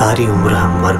सारी उम्र हम मर